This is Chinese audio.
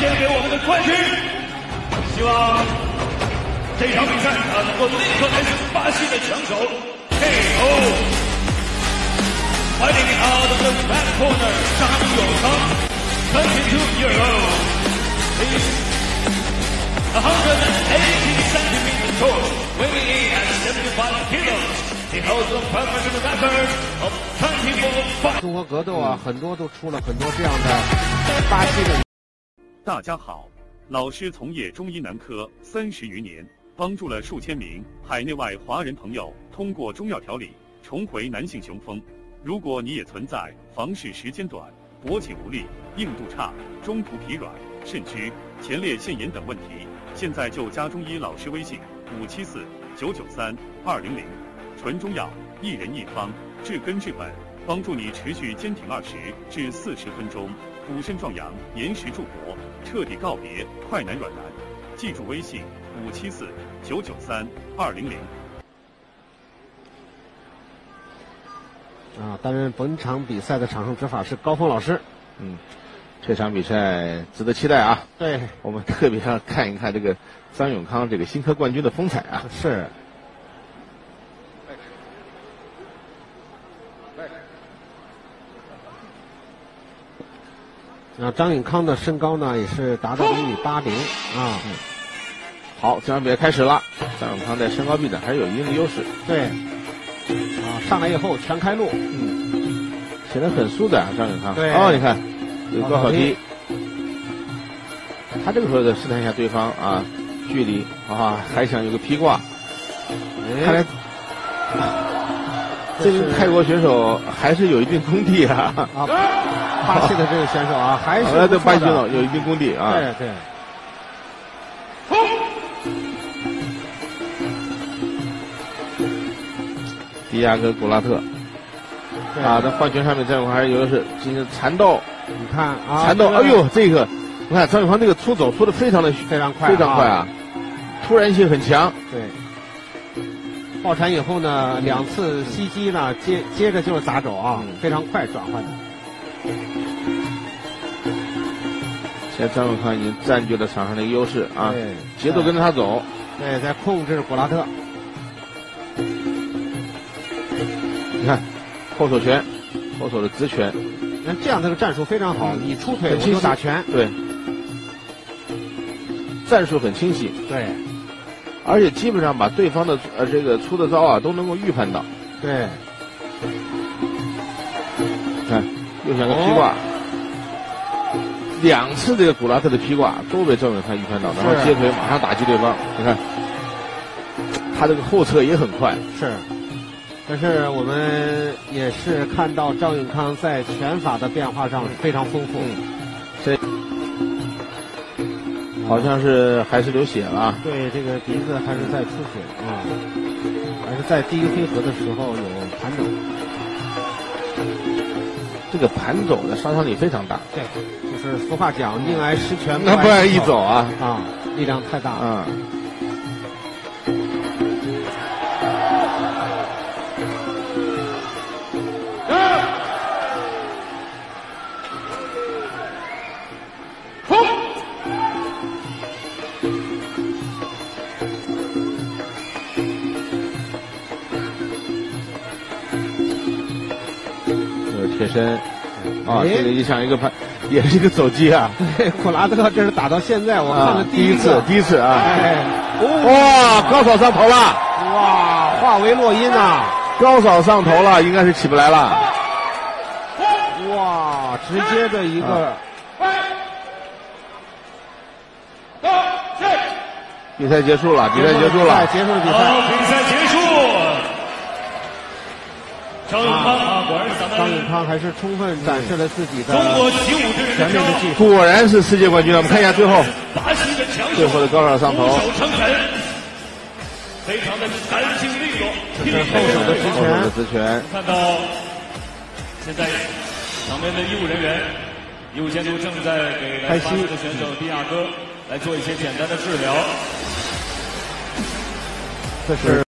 献给我们的冠军。希望这场比赛他能够立刻来自巴西的强手 KO。Fighting out of the back corner，张永康，22 year old。He's 180 centimeters tall, weighing in at 75 kilos. He holds a professional record of 24 fights. 综合格斗啊，很多都出了很多这样的巴西的。大家好，老师从业中医男科三十余年，帮助了数千名海内外华人朋友通过中药调理重回男性雄风。如果你也存在房事时间短、勃起无力、硬度差、中途疲软、肾虚、前列腺炎等问题，现在就加中医老师微信五七四九九三二零零，纯中药，一人一方，治根治本，帮助你持续坚挺二十至四十分钟，补肾壮阳，延时助勃，彻底告别快男软男。记住微信五七四九九三二零零。啊，担任本场比赛的场上执法是高峰老师。嗯，这场比赛值得期待啊！对，我们特别要看一看这个张永康这个新科冠军的风采啊！是。那张永康的身高呢，也是达到一米八零啊。嗯。好，这场比赛开始了。张永康在身高臂展还是有一定的优势。对。啊，上来以后全开路。嗯。显得很舒展，张永康。对。哦，你看，有高扫踢。他这个时候在试探一下对方啊，距离啊，还想有个披挂。看来，这个泰国选手还是有一定功底啊。啊。巴西的这个选手啊，还是对巴西选手有一定功底啊。对对。迪亚哥古拉特，啊，在换拳上面这块还是有的是进行缠斗。你看啊，缠斗，哎呦，这个，你看张永芳这个出走出的非常的非常快，非常快啊，突然性很强。对。抱缠以后呢，两次袭击呢，接接着就是砸肘啊，非常快转换的。现在张永康已经占据了场上的优势啊，节奏跟着他走。对，在控制古拉特。你看，后手拳，后手的直拳。那这样这个战术非常好，你出腿我就打拳。对。战术很清晰。对。而且基本上把对方的呃这个出的招啊都能够预判到。对。看，又选个披挂。两次这个古拉特的披挂都被赵永康预判到，然后接腿马上打击对方。你看，他这个后撤也很快。是。但是我们也是看到赵永康在拳法的变化上非常丰富。这好像是还是流血了。对，这个鼻子还是在出血啊，还是在第一回合的时候有盘走。这个盘走的杀伤力非常大。对，就是俗话讲“宁挨十拳不挨一走”啊啊，力量太大。嗯。贴身，啊，这个就像一个拍，也是一个走机啊。对库拉德这是打到现在我看的第一次，第一次啊。哎，哇，高扫上头了，哇，化为落音呐，高扫上头了，应该是起不来了。哇，直接的一个。比赛结束了，比赛结束了，结束了比赛，比赛结束。张永康啊，果然是张永康还是充分展示了自己的中国习武之全面的技术，果然是世界冠军了。我们看一下最后，巴西的强最后的高扫上头，手成拳，非常的干净利落，这是后手的直拳，直拳。看到现在场边的医务人员，医务监督正在给来巴西的选手迪亚哥来做一些简单的治疗，这是。